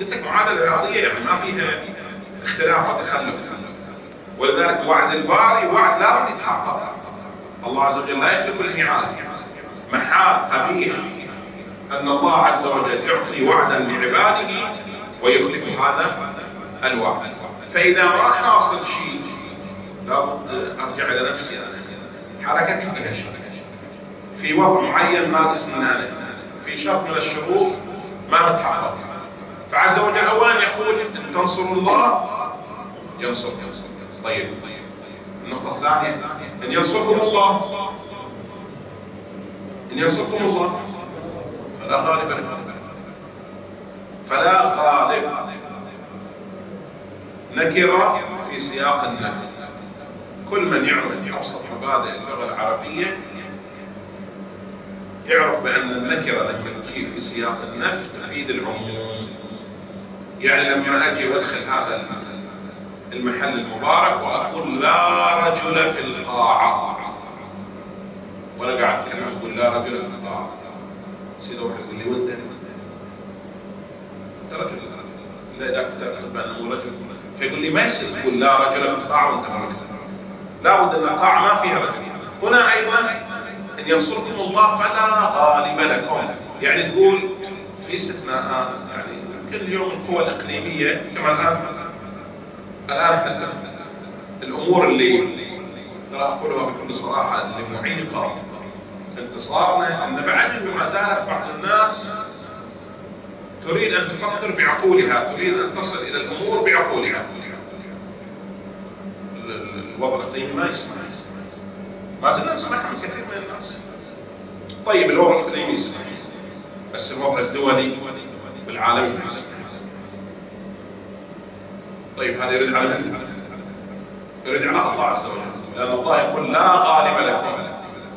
قلت لك معادلة رياضيه يعني ما فيها اختلاف وتخلف ولذلك وعد الباري وعد لا يتحقق. الله عز وجل لا يخلف الميعاد. محال قبيح أن الله عز وجل يعطي وعدا لعباده ويخلف هذا الوعد. فإذا ما حاصل شيء أرجع إلى نفسي أنا. حركتي فيها شيء في وضع معين من أنا في شرط من الشروط ما متحقق فعز وجل أولا يقول ان تنصروا الله ينصركم طيب. النقطة الثانية أن ينصركم الله. أن ينصركم الله. فلا غالب لكم فلا غالب. نكره في سياق النفي. كل من يعرف أبسط مبادئ اللغة العربية يعرف بأن النكره لما تجي في سياق النفي تفيد العموم. يعني لما أجي وادخل هذا المحل المبارك وأقول لا رجل في القاعة. وأنا قاعد اتكلم أقول لا رجل في القاعة. يصير واحد يقول لي وانت أنت رجل. لا اذا كنت تعتقد بأنه رجل. فيقول لي ما يصير تقول لا رجل في القاعة وأنت رجل. لابد أن القاعة ما فيها رجل. هنا أيضا أن ينصركم الله فلا غالب لكم. يعني تقول في استثناءات يعني يمكن اليوم القوى الاقليميه كما الآن الان الأمور اللي ترى أقولها بكل صراحة اللي معيقة انتصارنا أن بعد ما زالت بعض الناس تريد أن تفكر بعقولها، تريد أن تصل إلى الأمور بعقولها. الوضع الإقليمي ما يسمح. ما زلنا نسمعها من كثير من الناس. طيب الوضع الإقليمي يسمح. بس الوضع الدولي والعالمي ما يسمح. طيب هذا يرد على من؟ يرد على الله عز وجل، لأن الله يقول لا غالب لكم.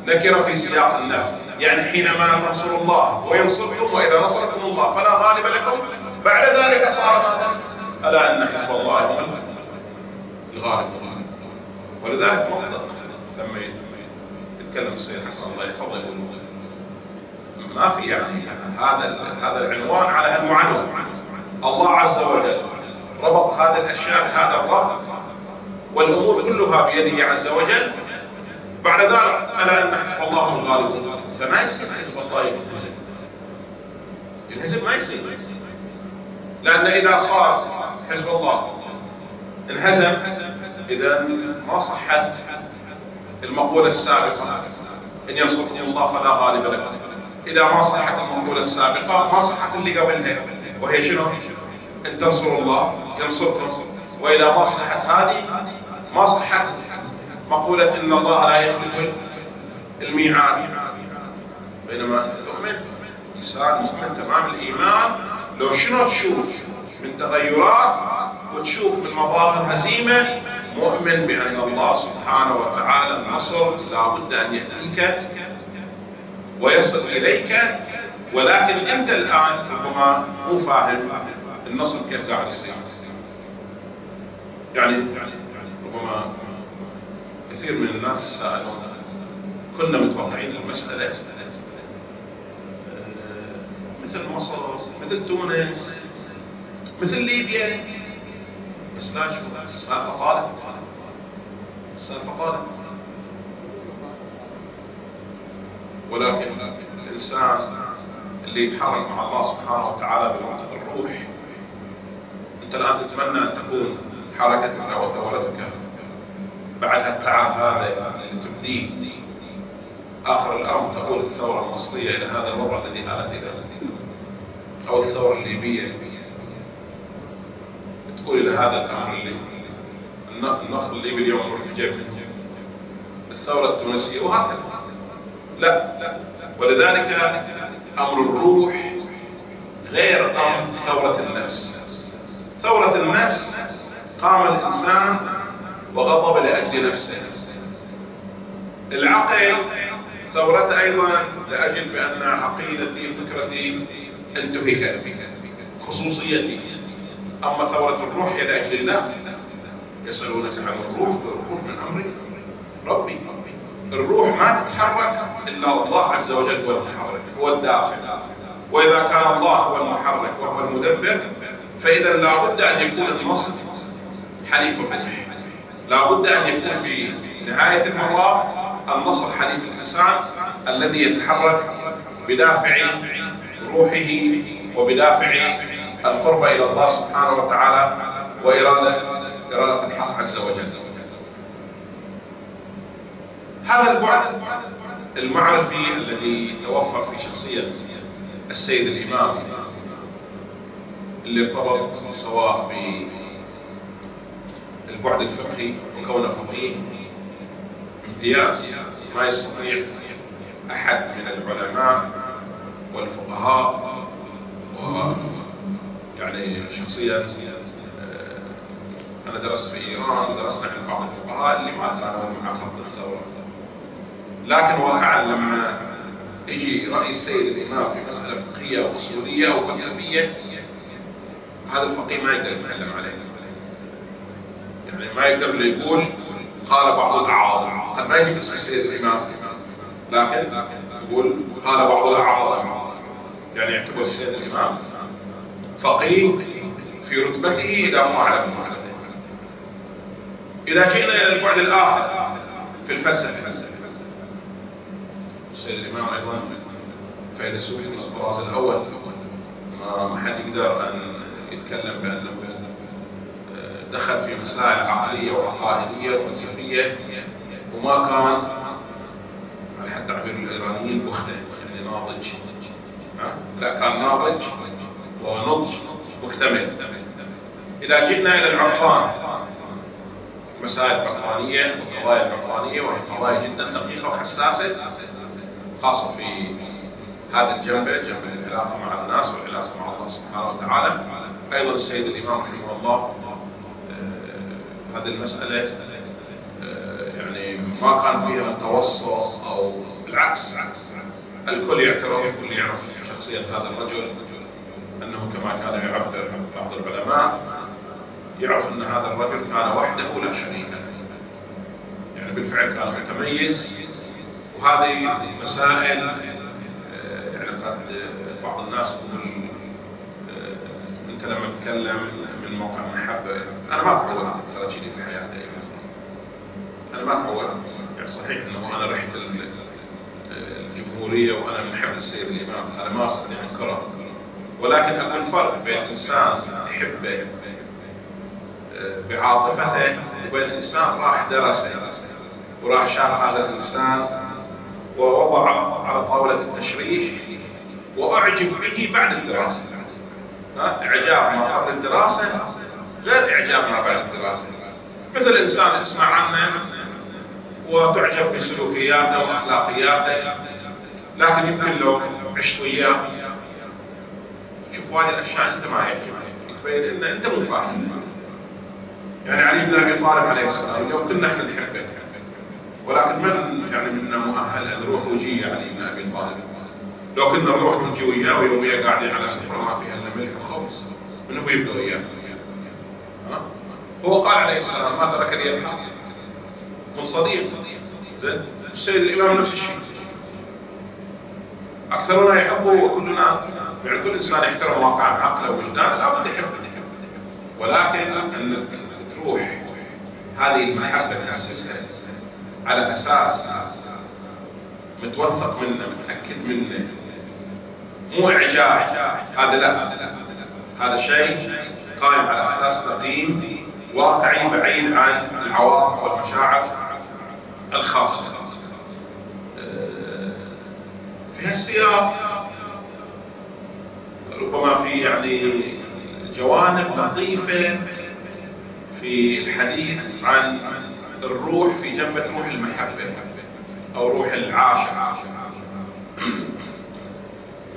نكره في سياق النفي يعني حينما تنصروا الله وينصركم واذا نصركم الله فلا غالب لكم بعد ذلك صار ماذا؟ ألا أن حزب الله هم الغالب ولذلك منطق لما يتكلم السيد حسن الله يحفظه يقول ما في يعني هذا هذا العنوان على هالمعنون الله عز وجل ربط هذه الأشياء بهذا الربط والأمور كلها بيده عز وجل. بعد ذلك ألا أن حزب الله هم الغالبون فما يصير حزب الله ينهزم. الحزب ما يصير. لأن إذا صار حزب الله انهزم إذا ما صحت المقولة السابقة إن ينصركم الله فلا غالب لكم اذا ما صحت المقوله السابقة ما صحت اللي قبلها. وهي شنو؟ أن تنصروا الله ينصركم. واذا ما صحت هذه ما صحت مقولة إن الله لا يخلف الميعاد. بينما أنت تؤمن إنسان مؤمن تمام الإيمان لو شنو تشوف من تغيرات وتشوف من مظاهر هزيمة مؤمن بأن الله سبحانه وتعالى النصر لا بد أن يأتيك ويصل إليك ولكن أنت الآن ربما مو فاهم النصر كيف قاعد يصير يعني ربما كثير من الناس يسألون كنا متوقعين المسألة مثل مصر مثل تونس مثل ليبيا. بس لا شو السالفة طالت السالفة طالت ولكن الإنسان اللي يتحرك مع الله سبحانه وتعالى بمنطق الروح أنت الآن تتمنى أن تكون حركتك وثورتك بعد التعب هذا اللي تبديه آخر الأمر تقول الثورة المصرية إلى هذا الوضع الذي آلت إلى أو الثورة الليبية. تقول إلى هذا الأمر اللي النفط الليبي اليوم في جيبنا الثورة التونسية وهكذا. لا ولذلك أمر الروح غير أمر ثورة النفس. ثورة النفس قام الإنسان وغضب لأجل نفسه. العقل ثورته أيضا لأجل بأن عقيدتي فكرتي انتهك خصوصيتي. أما ثورة الروح هي لاجل الله يسألونك عن الروح الروح من أمر ربي. الروح ما تتحرك إلا الله عز وجل هو المحرك هو الدافع وإذا كان الله هو المحرك وهو المدبر فإذا لابد أن يكون النص حليف الروح لابد أن يكون في نهاية المطاف النصر حليف الإنسان الذي يتحرك بدافع روحه وبدافع القرب إلى الله سبحانه وتعالى وإرادة إرادة الحق عز وجل. هذا البعد المعرفي الذي توفر في شخصية السيد الإمام اللي ارتبط سواء بالبعد الفقهي وكونه فقيه امتياز ما يستطيع أحد من العلماء والفقهاء و يعني شخصيا آه، أنا درست في إيران ودرسنا عند بعض الفقهاء اللي ما كانوا مع خط الثورة. لكن واقعا لما يجي رأي السيد الإمام في مسألة فقهية أو أصولية أو فلسفية هذا الفقيه ما يقدر يتكلم عليه. يعني ما يقدر يقول قال بعض الأعاظم قد ما يجي اسم السيد الإمام لكن يقول قال بعض الأعاظم يعني يعتبر السيد الإمام فقيه في رتبته إذا مو أعلى من إذا جئنا إلى البعد الآخر في الفلسفة السيد الإمام أيضا فيلسوف الطراز الأول. ما حد يقدر أن يتكلم بأنه دخل في مسائل عقلية وعقائدية وفلسفية وما كان على حد تعبير الإيرانيين مخته يعني ناضج. لا كان ناضج ونضج مكتمل. إذا جئنا إلى العرفان مسائل عرفانية والقضايا العرفانية وهي قضايا جدا دقيقة وحساسة خاصة في هذا الجنب جنب العلاقة مع الناس والعلاقة مع الله سبحانه وتعالى. أيضا السيد الإمام رحمه الله آه، هذه المسألة آه، يعني ما كان فيها متوسط أو بالعكس الكل يعترف واللي يعرف شخصية هذا الرجل أنه كما كان يعبر بعض العلماء يعرف أن هذا الرجل كان وحده لا شريك له. يعني بالفعل كان متميز وهذه مسائل آه، يعني قد بعض الناس يقول آه، أنت لما تتكلم من موقع محبه أنا ما تعودت ترى كذي في حياتي. أنا ما تعودت يعني صحيح إنه أنا رحت الجمهورية وأنا من حب السيد الإمام. أنا ما استطيع انكره ولكن أقول فرق بين إنسان يحبه آه، بعاطفته وبين إنسان راح درسه وراح شاف هذا الإنسان ووضع على طاولة التشريح وأعجب به بعد الدراسة. إعجاب ما قبل الدراسة غير إعجاب ما بعد الدراسة. مثل إنسان تسمع عنه وتعجب بسلوكياته وأخلاقياته لكن يمكن لو عشت وياه تشوف هذه الأشياء أنت ما يعجبك. يتبين أن أنت مو فاهم. يعني علي بن أبي طالب عليه السلام لو كنا إحنا نحبه ولكن من يعني منا مؤهل ان نروح وجيه علي بن أبي طالب؟ لو كنا نروح ونجي وياه ويوميا قاعدين على سفره ما فيها إلا ملح وخبز. من هو يبقى وياه؟ هو قال عليه السلام ما ترك لي الحق. من صديق. زين؟ السيد الإمام نفس الشيء. أكثرنا يحبه وكلنا يعني كل إنسان يحترم واقع عقله ووجدانه لابد يحبه. ولكن أنك تروح هذه المحبة تاسسها على أساس متوثق منه متأكد منه. مو اعجاب هذا لا. هذا شيء قائم على أساس ثقيل واقعي بعيد عن العواطف والمشاعر الخاصة. في هالسياق ربما في يعني جوانب لطيفة في الحديث عن الروح في جنبة روح المحبة أو روح العاشق.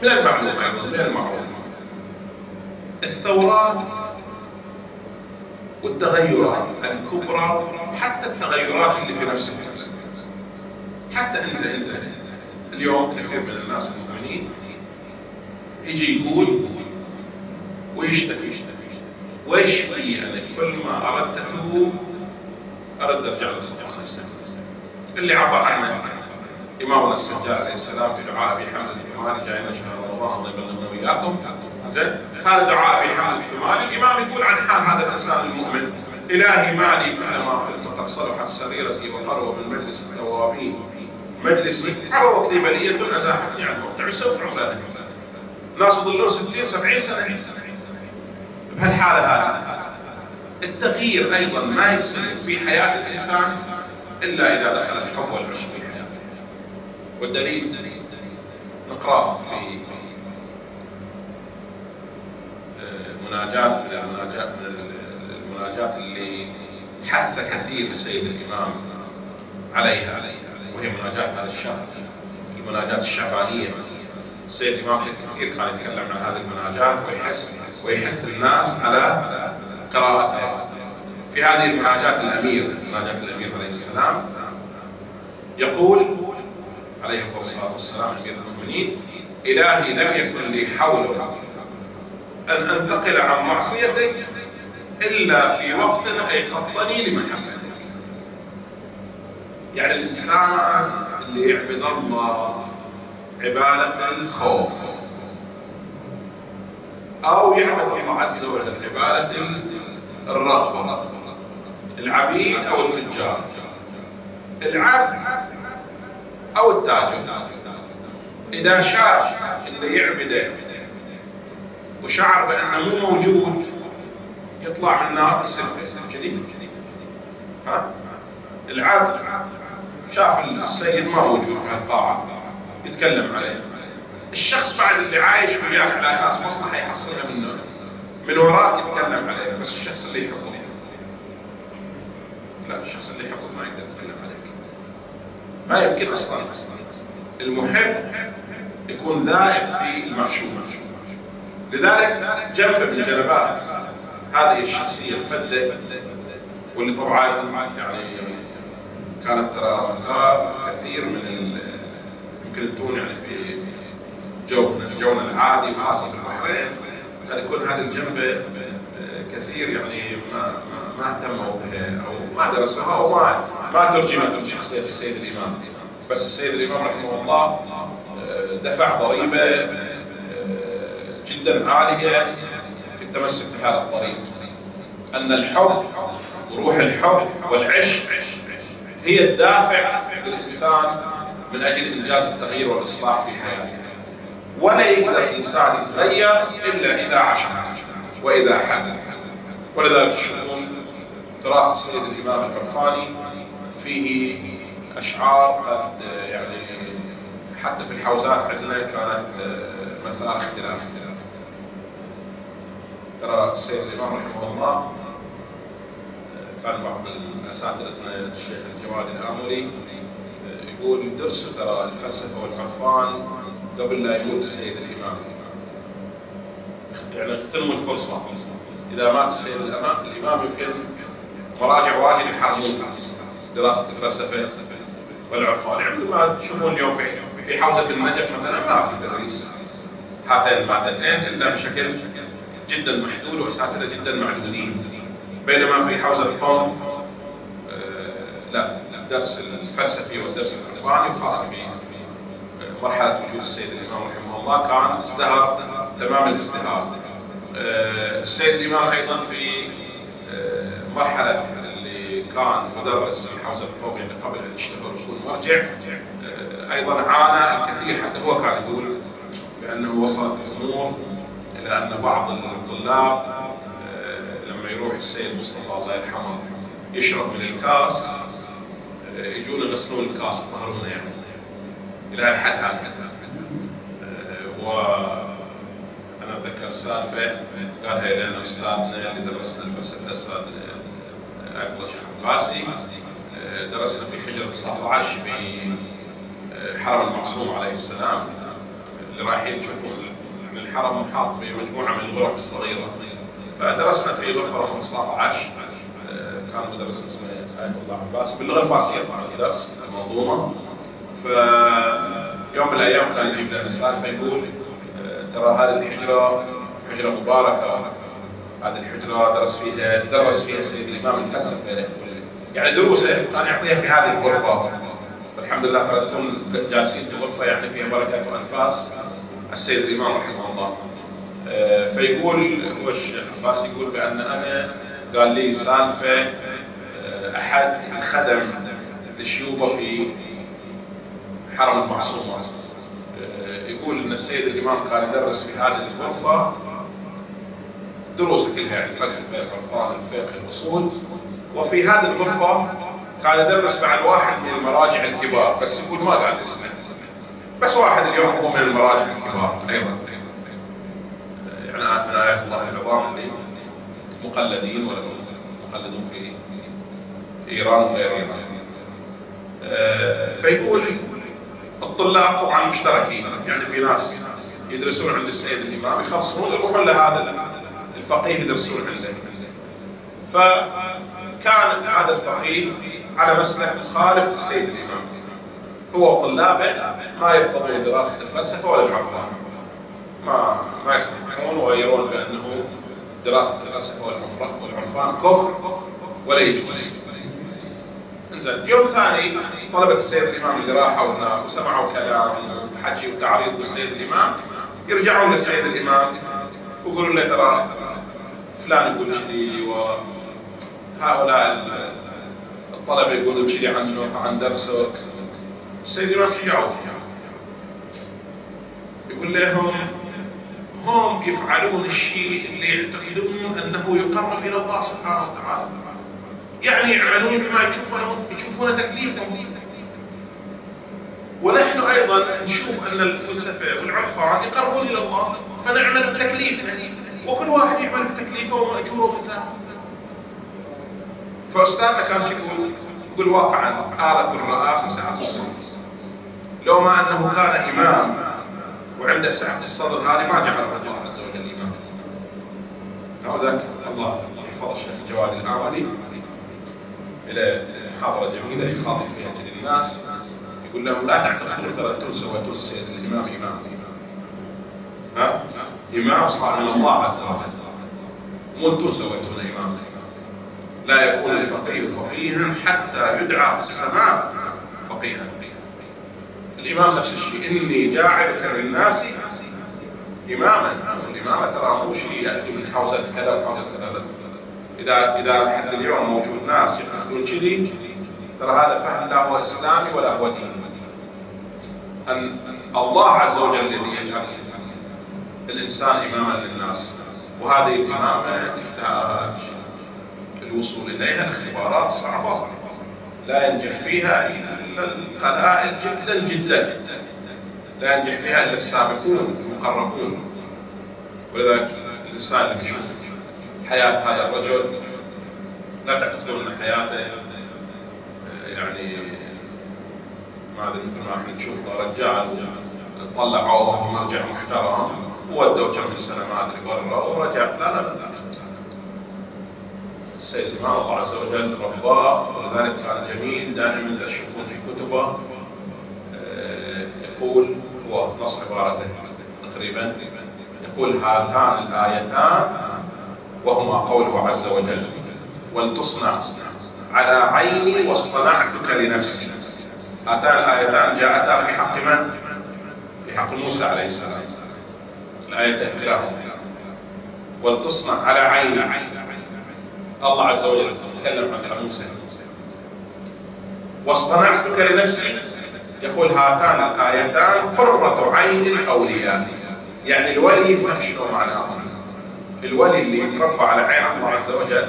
من المعلوم أيضا من المعروف؟ الثورات والتغيرات الكبرى حتى التغيرات اللي في نفس النفس حتى أنت أنت اليوم كثير من الناس المؤمنين يجي يقول ويشتكي؟ ويش في أنا كل ما أردت أتوب أرد أرجع للخطا نفسه اللي عبر عنه امامنا السجاد عليه السلام في دعاء أبي حمزة الثماني جاينا شهر رمضان الله يبلغنا واياكم زين؟ هذا دعاء أبي حامد الثماني. الإمام يقول عن حال هذا الإنسان المؤمن. إلهي مالي كلما قد صلحت سريرتي وقرب من مجلس التوابين مجلسي عرضت لي بلية ازاحتني عن الموقع سوف عمرنا ناس يظلون 60 70 سنة. بهالحالة هذه. التغيير أيضا ما يصير في حياة الإنسان إلا إذا دخل الحب والعشق والدليل نقرأه في آه، مناجات من المناجات من المناجات اللي حث كثير السيد الإمام عليها وهي مناجات هذا الشهر المناجات الشعبانية. السيد الإمام كثير كان يتكلم عن هذه المناجات ويحث ويحث الناس على قراءتها. في هذه المناجات الأمير مناجات الأمير عليه السلام يقول عليه الصلاة والسلام أمير المؤمنين إلهي لم يكن لي حول أن أنتقل عن معصيتك إلا في وقت أيقظتني لمحبتك يعني الإنسان اللي يعبد الله عبادة الخوف أو يعبد الله عز وجل عبادة الرغبة العبيد أو التجار. العبد أو التاجر. إذا شاف اللي يعبده وشعر بانه مو موجود يطلع من النار يسبه كذي. ها؟ العبد شاف السيد ما موجود في هالقاعة يتكلم عليه. الشخص بعد اللي عايش وياك على أساس مصلحة يحصلها منه من وراك يتكلم عليك بس الشخص اللي يحبه لا الشخص اللي يحبه ما يقدر يتكلم عليك. ما يمكن أصلا. المحب يكون ذائب في المعشوق. لذلك جنب من جنبات هذه الشخصية الفدة واللي طبعا يعني كانت ترى مثار كثير من يمكن تكون يعني في جونا جونا العادي وخاصه في البحرين. يكون هذه الجنبه كثير يعني ما ما اهتموا بها أو ما درسوها أو ما ترجمت من شخصية السيد الإمام. بس السيد الإمام رحمه الله دفع ضريبة جدا عالية في التمسك بهذا الطريق. أن الحب وروح الحب والعشق هي الدافع للإنسان من أجل إنجاز التغيير والإصلاح في حياته. ولا يقدر الانسان يتغير الا اذا عشق واذا حب ولذلك تشوفون تراث السيد الإمام العرفاني فيه أشعار قد يعني حتى في الحوزات عندنا كانت مثار اختلاف. ترى السيد الإمام رحمه الله كان بعض اساتذتنا الشيخ الجواد الآمري يقول درس ترى الفلسفة والعرفان قبل لا يموت السيد الإمام. يعني اغتنموا الفرصة. إذا مات السيد الامام الإمام يمكن مراجع واجد يحرمون دراسة الفلسفة والعرفان. يعني مثل ما تشوفون اليوم في في حوزة النجف مثلا ما في تدريس هاتين المادتين إلا بشكل جدا محدود وأساتذة جدا معدودين. بينما في حوزة القوم آه لا الدرس الفلسفي والدرس العرفاني وخاصه في مرحلة وجود السيد الإمام رحمه الله كان ازدهر تمام الازدهار. آه السيد الإمام أيضا في آه مرحلة اللي كان مدرس في حوزة القوم يعني قبل أن يشتغل ويكون مرجع آه أيضا عانى الكثير حتى هو كان يقول بأنه وصلت الأمور إلى أن بعض الطلاب لما يروح السيد مصطفى الله يرحمه يشرب من الكاس يجون يغسلون الكاس ظهرنا يعني إلى الحد هذا وأنا أتذكر سالفه قالها لنا أستاذنا اللي درسنا الفلسفة الاستاذ عبد الله شيخ عباسي درسنا في حجره 19 في حرم المعصوم عليه السلام. اللي رايحين يشوفون من الحرم محاط بمجموعة من الغرف الصغيرة. فدرسنا في غرفة رقم 19 كان مدرس اسمه آية الله عباس. باللغة الفارسية طبعا درس المنظومه ف يوم من الأيام كان يجيب لنا سالفه يقول ترى هذه الحجرة حجرة مباركة. هذه الحجرة درس فيها درس فيها السيد الإمام الفلسفة. يعني دروسه كان يعطيها في هذه الغرفة. والحمد لله ترى أنتم جالسين في غرفة يعني فيها بركة وأنفاس. السيد الإمام رحمه الله. آه، فيقول هو الشيخ عباس يقول بأن أنا قال لي سالفة آه، أحد الخدم للشيوبه في حرم المعصومه آه، يقول إن السيد الإمام كان يدرس في هذه الغرفة دروس كلها يعني فلسفه العرفان الفقه الأصول. وفي هذه الغرفة كان يدرس بعد واحد من المراجع الكبار. بس يقول ما قال اسمه. بس واحد اليوم هو من المراجع الكبار. أيضا. يعني من آيات الله العظام اللي مقلدين ولا مقلدون في إيران وغير ايران آه، فيقول الطلاب طبعا مشتركين. يعني في ناس يدرسون عند السيد الإمام يخلصون يروحون لهذا الفقيه يدرسون عنده. فكان هذا الفقيه على مسلك مخالف للسيد الإمام. هو وطلابه ما يرتضون دراسة الفلسفة ولا العرفان ما ما يسمحون ويرون بأنه دراسة الفلسفة والعرفان كفر ولا يجوز. انزين يوم ثاني طلبة السيد الإمام اللي راحوا وسمعوا كلام وحكي وتعريض بالسيد الإمام يرجعون للسيد الإمام ويقولوا له ترى فلان يقول كذي وهؤلاء الطلبة يقولوا كذي عنك عن درسك السيد الإمام شو يعود يقول لهم هم يفعلون الشيء اللي يعتقدون أنه يقرب إلى الله سبحانه وتعالى. يعني يعملون بما يشوفون يشوفون تكليفهم. ونحن أيضا نشوف أن الفلسفة والعرفان يقربون إلى الله فنعمل بتكليف. وكل واحد يعمل بتكليفه وماجوره مثاله فأستاذنا كان يقول يقول واقعا آلة الرئاسة سعة الصدر. لو ما أنه كان إمام وعنده سعة الصدر هذه ما جعله الله عز وجل إمام. ذاك الله يحفظ الشيخ جواد الامالي إلى محاضره جميله يخاطب فيها جل الناس. يقول لهم لا تعتقدون ترى أنتم سويتوا السيد الإمام. إمام. ها؟ إمام صار من الله عز وجل. مو أنتم سويتون إمام. لا يكون الفقيه فقيها حتى يدعى في السماء فقيها. الإمام نفس الشيء. إني جاعل للناس إماما. الامامه ترى مو شيء يأتي من حوزة كذا وحوزة كذا. اذا إذا لحد اليوم موجود ناس يعتقدون كذي ترى هذا فهم لا هو إسلامي ولا هو ديني أن الله عز وجل الذي يجعل الإنسان اماما للناس وهذه الإمامة تحتاج الوصول إليها اختبارات صعبة. لا ينجح فيها إلا القلائل جدا جدا. لا ينجح فيها إلا السابقون المقربون. ولذلك الإنسان اللي بيشوف حياة هذا الرجل. لا تعتقدون ان حياته. يعني ما أدري مثل ما إحنا نشوف رجال طلعوه مرجع محترم. وودوا كم من سنة ما أدري برا ورجع. لا لا لا السيد الإمام الله عز وجل رباه ولذلك كان جميل. دائما تشوفون في كتبه آه، يقول هو نص عبارته تقريبا يقول هاتان الآيتان وهما قوله عز وجل ولتصنع على عيني واصطنعتك لنفسي. هاتان الآيتان جاءتا في حق من؟ في حق موسى عليه السلام. الايتين كلاهما. ولتصنع على عيني. الله عز وجل تكلم عن موسى. واصطنعتك لنفسي. يقول هاتان الآيتان قرة عين الأولياء. يعني الولي يفهم شنو معناهم الولي اللي يتربى على عين الله عز وجل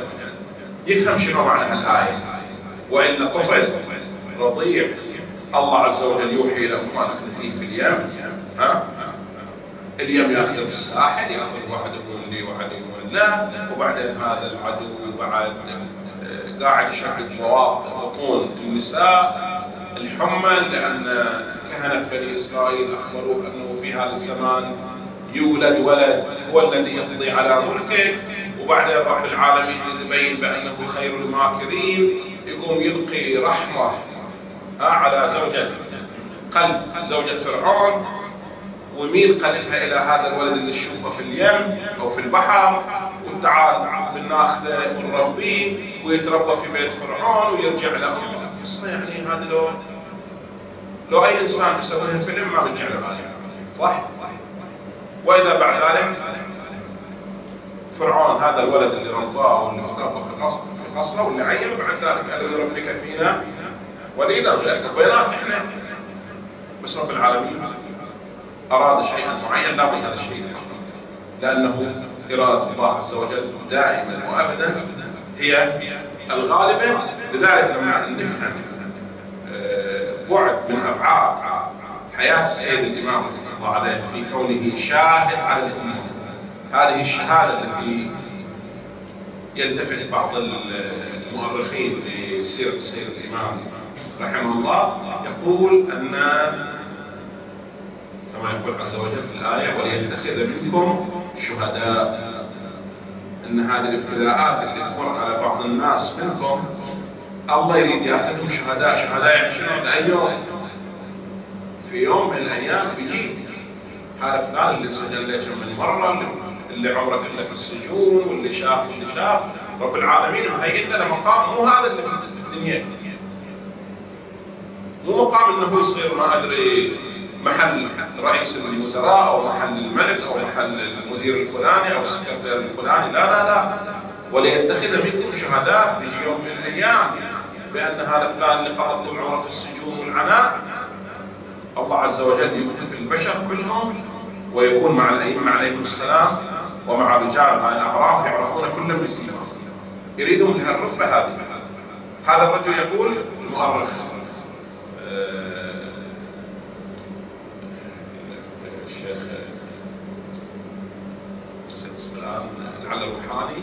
يفهم شنو معنى الآية. وإن طفل رضيع الله عز وجل يوحي له ما نقذفيه في اليم ها؟ اليم يأخذ بالساحل يأخذ واحد يقول لي واحد يقول لا وبعدين هذا العدو بعد آه، قاعد يشرد بطون النساء الحمى لأن كهنة بني إسرائيل اخبروه أنه في هذا الزمان يولد ولد هو الذي يقضي على ملكه. وبعدين رب العالمين يبين بأنه خير الماكرين. يقوم يلقي رحمة على زوجة قلب زوجة فرعون. ويميل قلبها إلى هذا الولد اللي تشوفه في اليم أو في البحر. وتعال بناخذه ونربيه ويتربى في بيت فرعون ويرجع له. قصة يعني هذا لو لو أي إنسان يسويها فيلم ما بتجي له. صح؟ وإذا بعد ذلك فرعون هذا الولد اللي رباه واللي افترضه في قصر في قصره واللي عين بعد ذلك الذي ربك فينا. وليدا بينات إحنا بس رب العالمين أراد شيئا معين لابد هذا الشيء. لأنه إرادة الله عز وجل دائما وابدا هي الغالبة. لذلك لما نفهم آه، بعد من أبعاد حياة السيد الإمام الله عليه في كونه شاهد على الامه هذه الشهادة التي يلتفت بعض المؤرخين لسيره السيد الإمام رحمه الله يقول أن كما يقول عز وجل في الآية وليتخذ منكم شهداء. إن هذه الابتلاءات اللي تمر على بعض الناس منكم الله يريد ياخذهم شهداء. شهداء يعني شنو؟ يوم. في يوم من الأيام بيجي. فلان اللي كم من مرة اللي عمره كله في السجون واللي شاف واللي شاف. رب العالمين مهيئ له مقام مو هذا اللي في الدنيا. مو مقام إنه يصير ما أدري محل رئيس الوزراء أو محل الملك أو محل المدير الفلاني أو السكرتير الفلاني. لا لا لا. وليتخذ منكم شهداء بيجي يوم من الأيام. بأن هذا فلان اللي قضى طول عمره في السجون والعناء. الله عز وجل يوقف البشر كلهم. ويكون مع الأئمة عليهم السلام ومع رجال مع الأعراف يعرفون كل بسيماهم يريدهم لهالرتبه هذه. هذا الرجل يقول المؤرخ الشيخ العلى الروحاني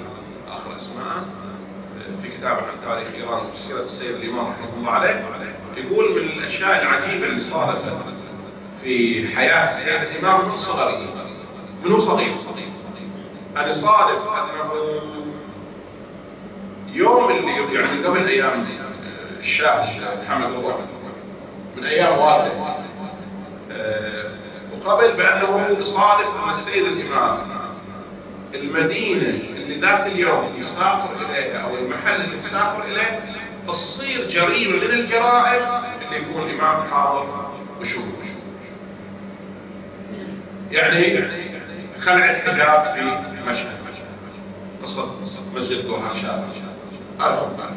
آخر أسماء في كتاب عن تاريخ إيران وسيره السيد الإمام رحمه الله عليه يقول من الأشياء العجيبة اللي صارت في حياة السيد الإمام من صغره من صغير أن يصادف أنه يوم اللي يعني قبل أيام الشاه محمد رضا من أيام والده وقبل بأنه يصادف ان السيد الإمام المدينة اللي ذاك اليوم يسافر إليها أو المحل اللي يسافر إليه تصير جريمة من الجرائم اللي يكون الإمام حاضر ويشوفه يعني خلع الحجاب في مشهد. قصة مسجد دوها شاب.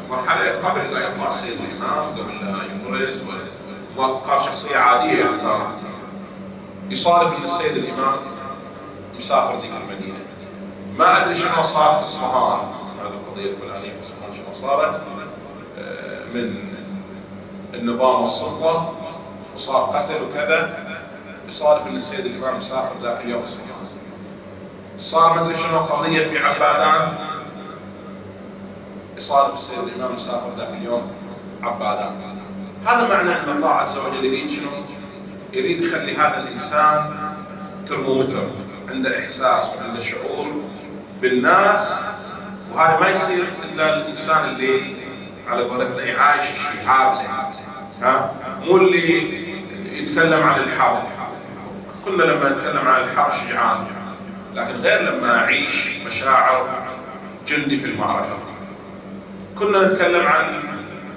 مرحلة قبل لا يطلع السيد الإمام قبل لا يبرز وقال شخصية عادية. يعني يصادف إن السيد الإمام يسافر ذيك المدينة. ما أدري شنو صار في اصفهان هذه القضية الفلانية في اصفهان شنو صارت. من النظام والسلطه وصار قتل وكذا. يصادف ان السيد الامام مسافر ذاك اليوم اصفهان صار ما ادري شنو؟ قضية في عبادان. يصادف السيد الامام مسافر ذاك اليوم عبادان. هذا معناه أن الله عز وجل يريد شنو؟ يريد يخلي هذا الإنسان ترمومتر عنده إحساس وعنده شعور بالناس. وهذا ما يصير إلا الإنسان اللي على قولتنا يعايش الشعاب له. ها؟ مو اللي يتكلم عن الحرب. كنا لما نتكلم عن الحرب شجعان لكن غير لما أعيش مشاعر جندي في المعركة. كنا نتكلم عن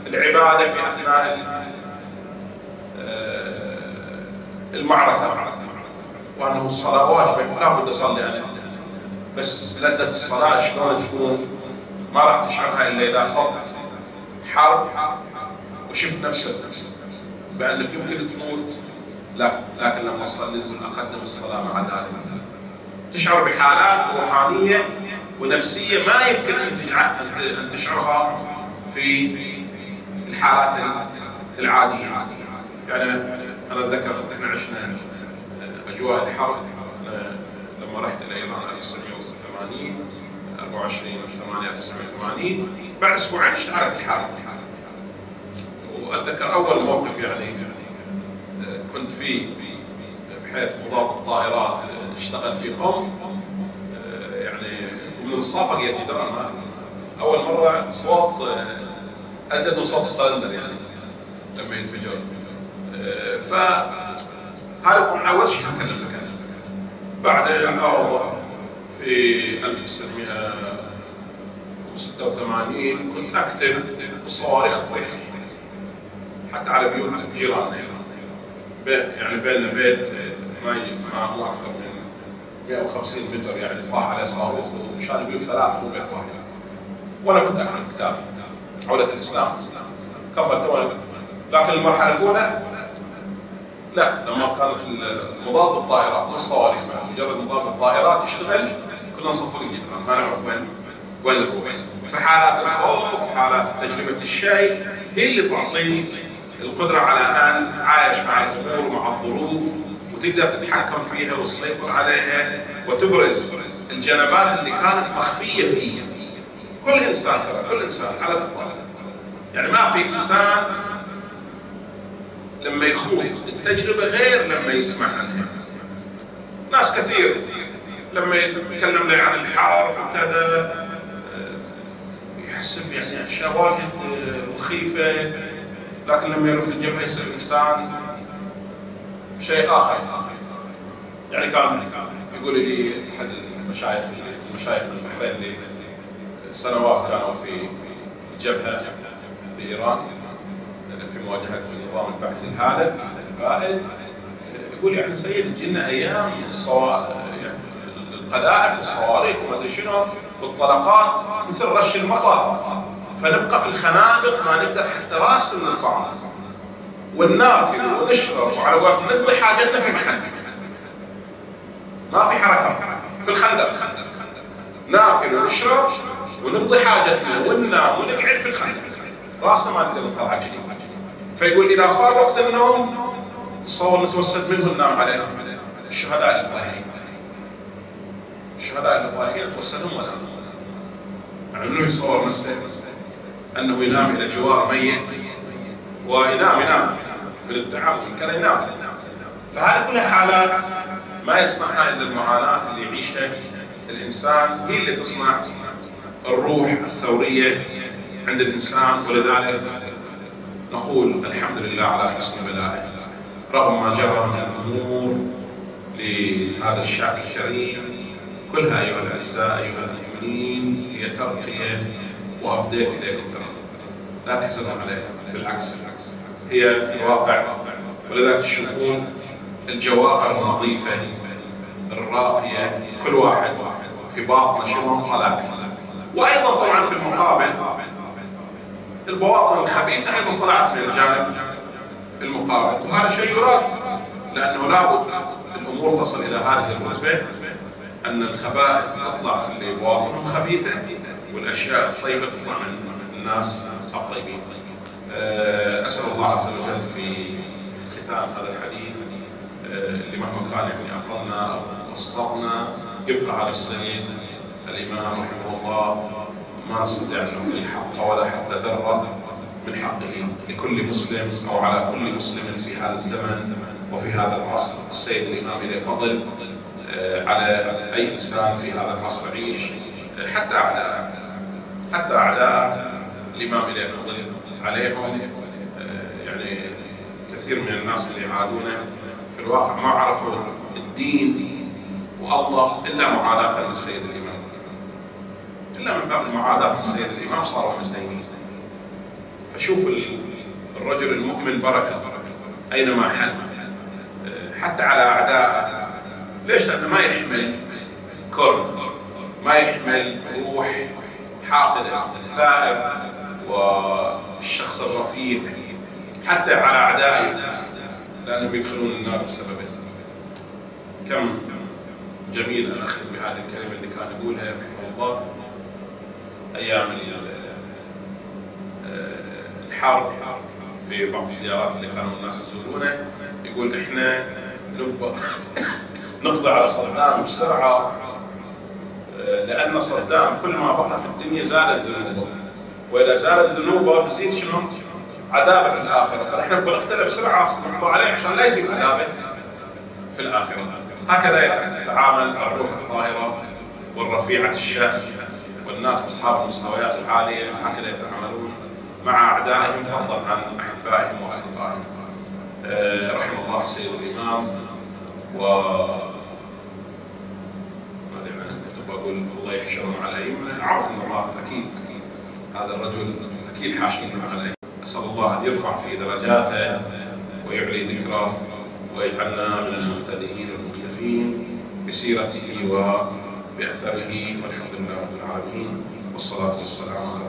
العبادة في أثناء المعركة. وأنه الصلاة واجبة لا بد اصلي أنا. بس لذة الصلاة شلون تكون؟ ما راح تشعرها إلا إذا خضت حرب وشفت نفسك بأنك يمكن تموت. لكن لما تصلي تقول أقدم الصلاة مع ذلك تشعر بحالات روحانية ونفسية ما يمكن أن أن تشعرها في الحالات العادية. يعني أنا أتذكر إحنا عشنا أجواء الحرب لما رحت إلى ايران 1980 24 8 1980 بعد أسبوعين اشتعلت الحرب وأتذكر أول موقف يعني كنت فيه بحيث مضاد الطائرات اشتغل في قوم يعني من الصفق يا جدران أول مرة صوت ازيد من صوت السلندر يعني لما ينفجر. ف هذا اول شيء هكذا المكان. بعدين اوضح في 1986 كنت أكتب بصواريخ طيح حتى على بيوت جيراننا يعني بيننا بيت ما هو أكثر من 150 متر يعني طاح عليه صاروخ وشال بيوت ثلاث مو بيت واحد. وأنا كنت اكتب كتاب عودة الإسلام. كمل تو لكن المرحلة الأولى لا. لما كانت مضاد الطائرات مو الصواريخ مجرد مضاد الطائرات يشتغل كلنا مصفرين ما نعرف وين وين نروح في حالات الخوف حالات تجربة الشيء هي اللي تعطيك القدرة على أن تتعايش مع الأمور ومع الظروف وتقدر تتحكم فيها وتسيطر عليها وتبرز الجنبات اللي كانت مخفية فيه كل إنسان ترى كل إنسان على الاطلاق يعني ما في إنسان لما يخوض التجربة غير لما يسمع عنها. ناس كثير لما يتكلم لي عن الحرب وكذا يحسب يعني أشياء واجد مخيفة. لكن لما يروح الجبهه يصير انسان شيء آخر. يعني كان يقول لي أحد المشايخ المشايخ البحرين اللي سنوات كانوا في جبهة في إيران في مواجهة النظام البعثي الهالك البائد. يقول يعني سيد جينا أيام الصوا يعني والصواريخ وما أدري شنو والطلقات مثل رش المطر. فنبقى في الخنادق ما نقدر حتى راس نرفعه وناكل ونشرب وعلى قولتهم نقضي حاجتنا في محل ما في حركة. في الخندق. ناكل ونشرب ونقضي حاجتنا وننام ونقعد في الخندق. راسنا ما نقدر نطلع كذي فيقول إذا صار وقت النوم تصور نتوسد منه ننام عليه. الشهداء الضايعين الشهداء الضايعين توسدهم ولا؟ يعني إنه يصور نفسه. أنه ينام إلى جوار ميت وينام ينام من التعب ومن كذا ينام. فهذه كلها حالات ما يصنعها الا المعاناة اللي يعيشها الإنسان هي اللي تصنع الروح الثورية عند الإنسان. ولذلك نقول الحمد لله على حسن بلائه رغم ما جرى من الأمور لهذا الشعب الكريم كلها أيها الأعزاء أيها المؤمنين هي ترقية وابديت اليكم ترى لا تحزنوا عليها بالعكس هي في الواقع ولذلك تشوفون الجواهر النظيفه الراقيه كل واحد في باطنه شنو طلع وأيضا طبعا في المقابل البواطن الخبيثه أيضا طلعت من الجانب المقابل وهذا شيء يراد لأنه لابد الأمور تصل إلى هذه الرتبه أن الخبائث تطلع في اللي بواطنهم خبيثة. والأشياء الطيبة تطلع من الناس الطيبين. أسأل الله عز وجل في ختام هذا الحديث اللي مهما كان يعني أقلنا أو قصرنا يبقى على السيد الإمام رحمه الله ما نستطيع أن نعطي حق ولا حتى ذرة من حقه لكل مسلم أو على كل مسلم في هذا الزمن وفي هذا العصر السيد الإمام له فضل على أي إنسان في هذا العصر يعيش حتى اعداء حتى أعداء الإمام له فضل عليهم يعني كثير من الناس اللي يعادونه. في الواقع ما عرفوا الدين والله إلا معاداة للسيد الإمام. إلا من باب المعاداه للسيد الإمام صاروا مزدينين فشوف الرجل المؤمن بركة أينما حل. حتى على اعدائه ليش؟ لأنه ما يحمل كره ما يحمل روح حاقده الثائر والشخص الرفيق حتى على اعدائه لأنهم يدخلون النار بسببه. كم جميل ان اختم بهذه الكلمة اللي كان يقولها رحمه الله أيام الحرب في بعض الزيارات اللي كانوا الناس يزورونه. يقول إحنا نبقى نقضي على صدام بسرعة. لأن صدام كل ما بقى في الدنيا زادت ذنوبه وإذا زادت ذنوبه بزيد شنو؟ عذابه في الآخرة فنحن نبغى نقتله بسرعة نقضي عليه عشان لا يزيد عذابه في الآخرة هكذا تتعامل الروح الطاهرة والرفيعة الشأن والناس أصحاب المستويات العالية هكذا يتعاملون مع أعدائهم فضلا عن أحبائهم وأصدقائهم. أه رحم الله السيد الإمام و بقول الله يحشرهم على الائمه عرف ان الله أكيد هذا الرجل أكيد حاشرنا عليه أسأل الله أن يرفع في درجاته ويعلي ذكره ويجعلنا من المهتدين والمكتفين بسيرته وبأثره والحمد لله رب العالمين. والصلاة والسلام على